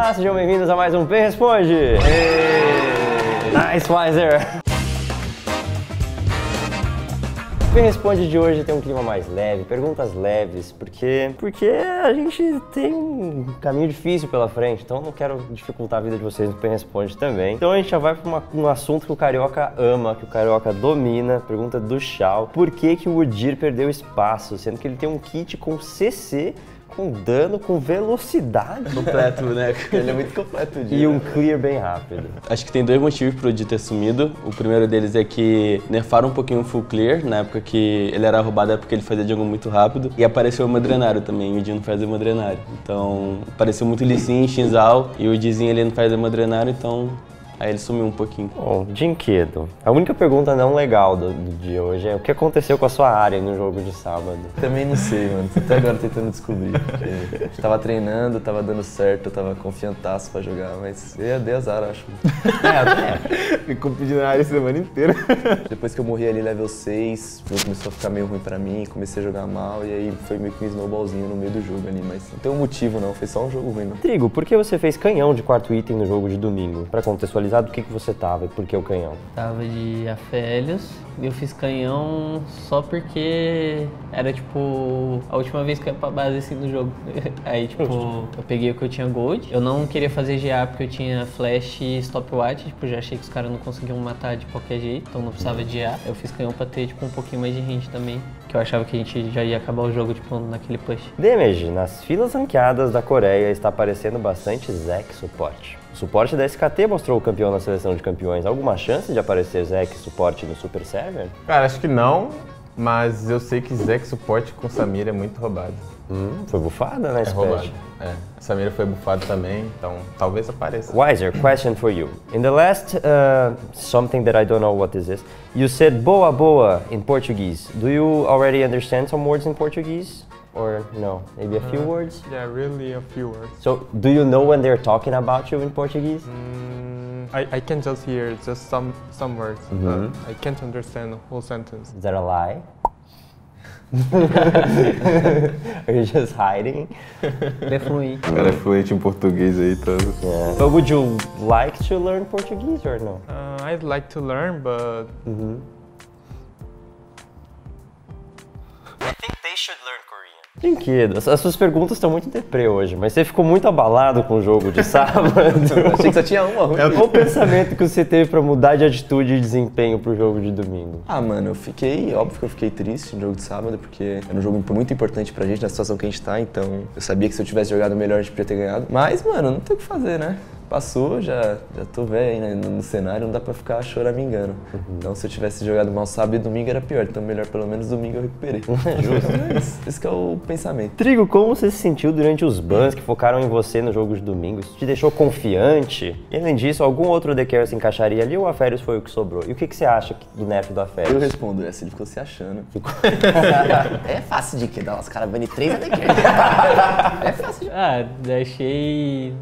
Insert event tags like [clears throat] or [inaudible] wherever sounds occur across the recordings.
Olá, sejam bem-vindos a mais um P Responde! Nice, Wiser! P Responde de hoje tem um clima mais leve, perguntas leves, porque porque a gente tem um caminho difícil pela frente, então não quero dificultar a vida de vocês no P Responde também. Então a gente já vai para um assunto que o Carioca ama, que o Carioca domina, pergunta do Chau. Por que que o Udir perdeu espaço, sendo que ele tem um kit com CC com dano, com velocidade. Completo, né? [laughs] Ele é muito completo. E um clear bem rápido. Acho que tem dois motivos pro Odi ter sumido. O primeiro deles é que nerfaram um pouquinho o full clear, na época que ele era roubado é porque ele fazia jogo muito rápido. E apareceu o Madrenário também, o Odi não faz o Madrenário. Então, apareceu muito Lee Sin, Shinzal, e o Dizinho ele não faz o Madrenário, então Aí ele sumiu um pouquinho. Bom, Dinquedo. A única pergunta não legal do, do, dia hoje é o que aconteceu com a sua área no jogo de sábado? Também não sei, mano. Tô até agora tentando descobrir. A gente tava treinando, tava dando certo, eu tava confiantaço pra jogar, mas eu dei azar, acho. É, é. Ficou pedindo a área a semana inteira. Depois que eu morri ali level 6, começou a ficar meio ruim pra mim, comecei a jogar mal e aí foi meio que um snowballzinho no meio do jogo ali, mas não tem um motivo não, foi só um jogo ruim, não. Trigo, por que você fez canhão de quarto item no jogo de domingo? Pra contextualizar do que, que você tava e por que o canhão? Tava de Afélios. Eu fiz canhão só porque era tipo a última vez que eu ia pra base assim no jogo. [laughs] Aí, tipo, eu peguei o que eu tinha gold. Eu não queria fazer GA porque eu tinha flash e stopwatch. Tipo, já achei que os caras não conseguiam matar de qualquer jeito, então não precisava de GA. Eu fiz canhão pra ter, tipo, um pouquinho mais de range também. Que eu achava que a gente já ia acabar o jogo, tipo, naquele push. Damage, nas filas ranqueadas da Coreia está aparecendo bastante Zek suporte. O suporte da SKT mostrou o campeão na seleção de campeões. Alguma chance de aparecer Zek suporte no Super Server? Cara, acho que não, mas eu sei que Zek suporte com Samira é muito roubado. Hum, foi bufada, né, É. É. Samira foi bufada também, então talvez apareça. Wiser, question for you. In the last uh, something that I don't know what is this, is, you said boa boa in Portuguese. Do you already understand some words in Portuguese? Or no? Maybe a few words? Yeah, really a few words. So, do you know when they're talking about you in Portuguese? Mm, I, I can just hear just some some words, Mhm. but I can't understand the whole sentence. Is that a lie? [laughs] Are you just hiding? Ele é fluente. O cara é fluente em português aí todo. Yeah. But would you like to learn Portuguese or no? Uh, I'd like to learn, but I think they should learn. Brinquedo, as- as suas perguntas estão muito deprê hoje, mas você ficou muito abalado com o jogo de [laughs] sábado. [laughs] Achei que só tinha uma ruim. Qual o pensamento que você teve pra mudar de atitude e desempenho pro jogo de domingo? Ah, mano, eu fiquei, óbvio que eu fiquei triste no jogo de sábado, porque era um jogo muito importante pra gente, na situação que a gente tá, então eu sabia que se eu tivesse jogado melhor a gente podia ter ganhado. Mas, mano, não tem o que fazer, né? Passou, já, já tô velho aí né, no, no cenário, não dá pra ficar choramingando. Então se eu tivesse jogado mal sábado e domingo era pior, então melhor pelo menos domingo eu recuperei. [laughs] Justo. Mas esse que é o pensamento. Trigo, como você se sentiu durante os bans que focaram em você no jogo de domingo? Isso te deixou confiante? E além disso, algum outro DKR se encaixaria ali ou o Aférios foi o que sobrou? E o que, que você acha que- do nerf do Eu Aférios? respondo essa, ele ficou se achando. [laughs] é fácil de quedar os caras bane 3 AD É fácil de... Ah, achei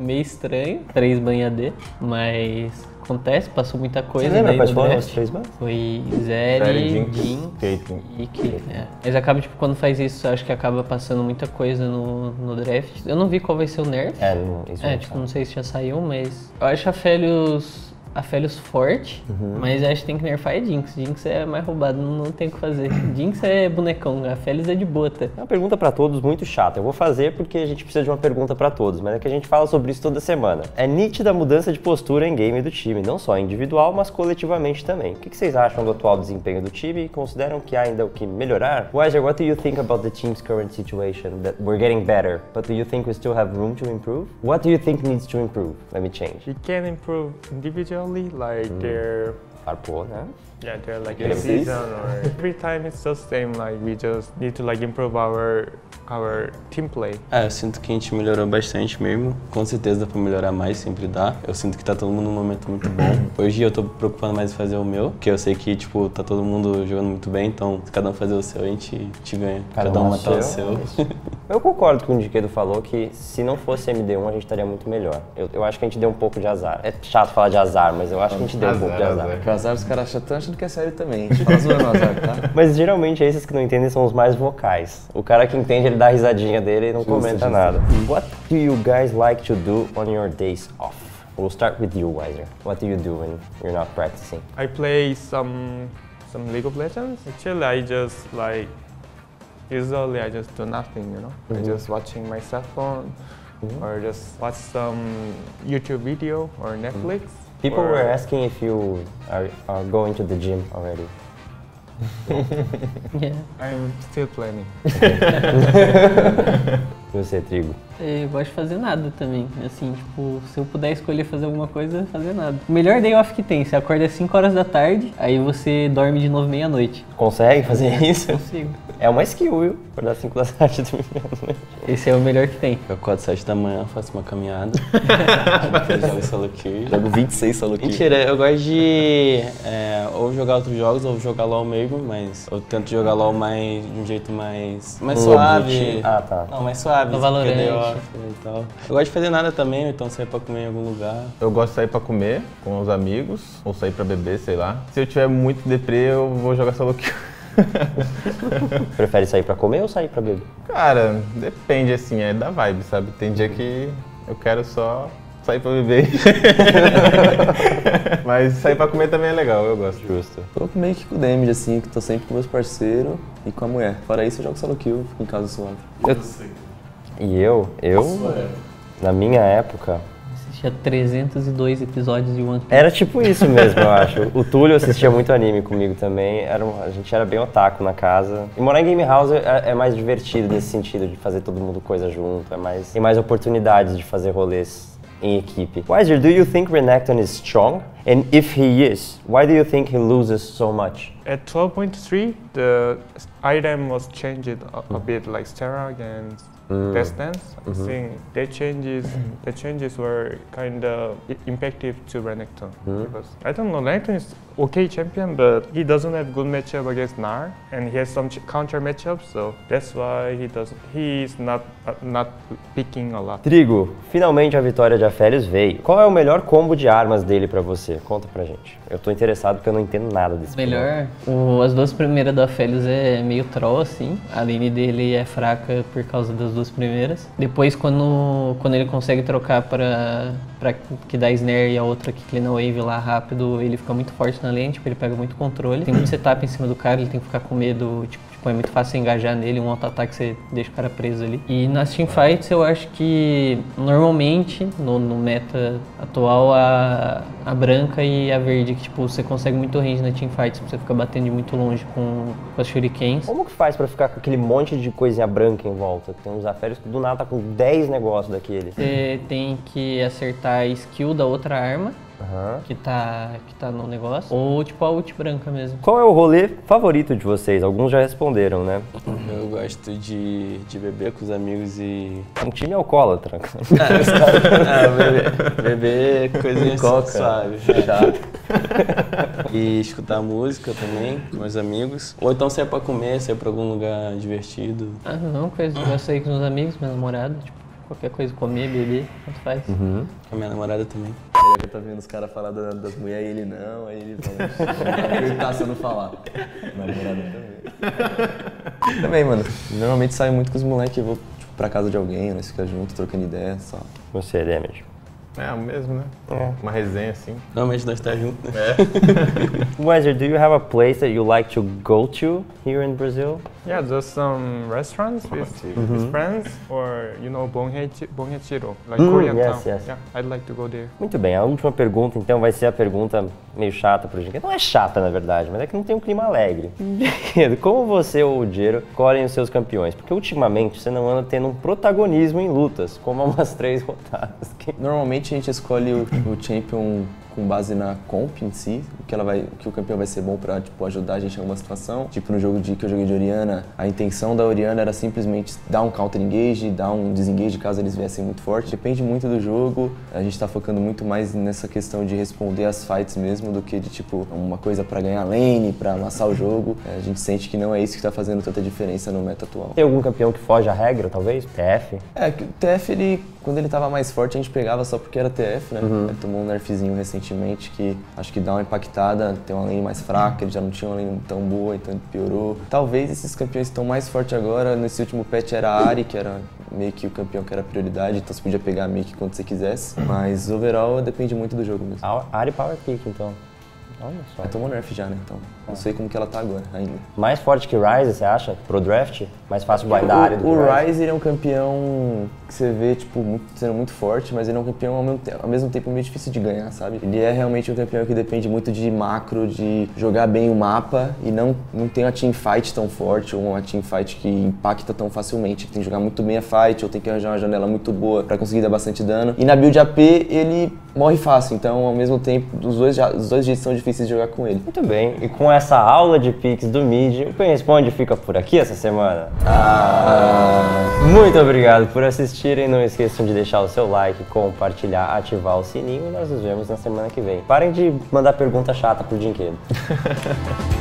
meio estranho. Três banha D, mas acontece, passou muita coisa. Você lembra daí quais foram os três bans? Foi Zeri, Jin Caitlyn. e Caitlyn. É. Mas acaba, tipo, quando faz isso, acho que acaba passando muita coisa no, no draft. Eu não vi qual vai ser o nerf. É, não, isso É, tipo, sabe. não sei se já saiu, mas eu acho a Felios, a Felios forte, Uhum. mas acho que tem que nerfar é Jinx. Jinx é mais roubado, não, não tem o que fazer. [clears throat] Jinx é bonecão, a Felios é de bota. É uma pergunta pra todos muito chata. Eu vou fazer porque a gente precisa de uma pergunta pra todos, mas é que a gente fala sobre isso toda semana. É nítida a mudança de postura em game do time, não só individual, mas coletivamente também. O que que vocês acham do atual desempenho do time e consideram que há ainda o que melhorar? Wiser, what do you think about the team's current situation? That we're getting better, but do you think we still have room to improve? What do you think needs to improve? Let me change. we can improve individually, like their Farpou, né? Yeah, their like the season or every time it's the same. Like we just need to like improve our our team play. É, eu sinto que a gente melhorou bastante mesmo. Com certeza dá pra melhorar mais, sempre dá. Eu sinto que tá todo mundo num momento muito bom. Hoje eu tô preocupando mais em fazer o meu, porque eu sei que, tipo, tá todo mundo jogando muito bem, então se cada um fazer o seu, a gente, gente ganha. Cada, um matar o seu. [laughs] Eu concordo com o que o Diquedo falou que se não fosse MD1 a gente estaria muito melhor. Eu, eu acho que a gente deu um pouco de azar. É chato falar de azar, mas eu acho que a gente deu um pouco de azar. Porque o azar os caras acham, tão achando que é sério também. [laughs] Fala zoando azar, tá? Mas geralmente esses que não entendem são os mais vocais. O cara que entende, ele dá a risadinha dele e não comenta justo. nada. What do you guys like to do on your days off? We'll start with you, Weiser. What do you do when you're not practicing? I play some some League of Legends. Actually, I just like usually I just do nothing. You know, I just watching my cell phone or just watch some YouTube video or Netflix. People or- were asking if you are, are going to the gym already. [laughs] Yeah. I'm still planning. E [laughs] você, Trigo? Eu gosto de fazer nada também. Assim, tipo, se eu puder escolher fazer alguma coisa, fazer nada. O melhor day off que tem, você acorda às 5 horas da tarde, aí você dorme de novo meia-noite. Consegue fazer isso? Consigo. É uma skill, viu? Acordar 5 da tarde do meia-noite. Esse é o melhor que tem. Eu acordo 7 da manhã, faço uma caminhada. [laughs] Jogo solo queue. Jogo 26 solo aqui. Mentira, eu gosto de é, ou jogar outros jogos ou jogar LOL mesmo, mas eu tento jogar LOL mais, de um jeito mais, mais suave. objetivo. Ah, tá. Não, mais suave. No Valorant. e tal. Eu gosto de fazer nada também, então sair pra comer em algum lugar. Eu gosto de sair pra comer com os amigos, ou sair pra beber, sei lá. Se eu tiver muito deprê, eu vou jogar solo queue. [laughs] Prefere sair pra comer ou sair pra beber? Cara, depende assim, é da vibe, sabe? Tem dia que eu quero só sair pra beber. [laughs] Mas sair pra comer também é legal, eu gosto. Justo. Tô meio que com o Damage, assim, que tô sempre com meus parceiros e com a mulher. Fora isso, eu jogo solo kill, fico em casa suave. E eu, eu, na minha época, Assistia 302 episódios de One Piece. era tipo isso mesmo, eu acho. O Túlio assistia muito anime comigo também. Era um- a gente era bem otaku na casa. E morar em Game House é, é mais divertido nesse sentido, de fazer todo mundo coisa junto. É mais, tem mais oportunidades de fazer rolês em equipe. Weiser, do you think Renekton is strong? And if he is, why do you think he loses so much? At 12.3, the item was changed a, a bit, like Sterag and Mm. Death Dance. I mm-hmm. think the changes, mm. the changes were kind of impactive to Renekton. Mm. Because I don't know, Renekton is okay champion, but he doesn't have good matchup against Nar, and he has some ch- counter matchups, so that's why he doesn't. He is not uh, not picking a lot. Trigo, finalmente a vitória de Afélios veio. Qual é o melhor combo de armas dele pra você? Conta pra gente. Eu tô interessado porque eu não entendo nada desse Melhor, o- as duas primeiras da Félix é meio troll, assim. A lane dele é fraca por causa das duas primeiras. Depois, quando, quando ele consegue trocar pra, pra que dá snare e a outra que clean wave lá rápido, ele fica muito forte na tipo, ele pega muito controle. Tem muito setup em cima do cara, ele tem que ficar com medo, tipo, tipo, é muito fácil engajar nele, um auto-ataque você deixa o cara preso ali. E nas teamfights eu acho que normalmente, no, no meta atual, a, a branca e a verde, que tipo, você consegue muito range na teamfights, você fica batendo de muito longe com, com as shurikens. Como que faz pra ficar com aquele monte de coisinha branca em volta? Tem uns aférios que do nada tá com 10 negócios daquele. Você tem que acertar a skill da outra arma, Aham. que tá, que tá no negócio, ou tipo a ult branca mesmo. Qual é o rolê favorito de vocês? Alguns já responderam, né? Eu gosto de, de beber com os amigos e. Um time alcoólatra. [laughs] Ah, beber, beber coisinha Coca. suave. [laughs] E escutar música também com meus amigos. Ou então sair pra comer, sair pra algum lugar divertido. Ah, não, coisa, eu sair com os amigos, minha namorada, tipo, qualquer coisa, comer, beber, tanto faz. Com a minha namorada também. Ele já tá vendo os caras falar da- das mulheres e ele não, aí ele fala, ele tá se eu não falar. Namorada também. também, mano. Normalmente saio muito com os moleques, eu vou tipo, pra casa de alguém, nós ficamos juntos, trocando ideia, só. Você. É o mesmo, né? Uma resenha assim. Normalmente nós tá juntos, né? [laughs] Wezer, do you have a place that you like to go to here in Brazil? Yeah, just some restaurants with, with friends, or you know, Bonghaechiro, like Mm, Korean yes, town. yes. Yeah, I'd like to go there. Muito bem, a última pergunta então vai ser a pergunta meio chata pro Jinga. Não é chata na verdade, mas é que não tem um clima alegre. [laughs] Como você ou o Jero escolhem os seus campeões? Porque ultimamente você não anda tendo um protagonismo em lutas, como há [laughs] umas três rodadas. Normalmente a gente escolhe o, o champion com base na comp em si, o que, ela vai, o que o campeão vai ser bom pra tipo, ajudar a gente em alguma situação. Tipo no jogo de, que eu joguei de Oriana, a intenção da Oriana era simplesmente dar um counter engage, dar um desengage caso eles viessem muito forte. Depende muito do jogo, a gente tá focando muito mais nessa questão de responder as fights mesmo do que de tipo uma coisa pra ganhar lane, pra amassar o jogo. A gente sente que não é isso que tá fazendo tanta diferença no meta atual. Tem algum campeão que foge à regra, talvez? TF? É, que o TF, ele, quando ele tava mais forte, a gente pegava só porque era TF, né? Ele tomou um nerfzinho recentemente. que acho que dá uma impactada, tem uma lane mais fraca, ele já não tinha uma lane tão boa, então ele piorou. Talvez esses campeões estão mais fortes agora, nesse último patch era a Ari, que era meio que o campeão que era prioridade, então você podia pegar meio que quando você quisesse, mas overall depende muito do jogo mesmo. A Ari Power Pick, então. Olha só. Tomou nerf já, né? Então, não sei como que ela tá agora ainda. Mais forte que Ryze, você acha? Pro draft? Mais fácil blindar a área do O, o Ryze? Ryze ele é um campeão que você vê, tipo, muito- sendo muito forte, mas ele é um campeão ao mesmo, te- ao mesmo tempo meio difícil de ganhar, sabe? Ele é realmente um campeão que depende muito de macro, de jogar bem o mapa e não, não tem uma teamfight tão forte ou uma teamfight que impacta tão facilmente. Tem que jogar muito bem a fight ou tem que arranjar uma janela muito boa pra conseguir dar bastante dano. E na build AP ele morre fácil, então ao mesmo tempo os dois, os dois jeitos são difíceis de jogar com ele. Muito bem, e com essa aula de picks do Mid, o Pen Responde fica por aqui essa semana. Muito obrigado por assistirem. Não esqueçam de deixar o seu like, compartilhar, ativar o sininho e nós nos vemos na semana que vem. Parem de mandar pergunta chata pro Dinquedo. [laughs]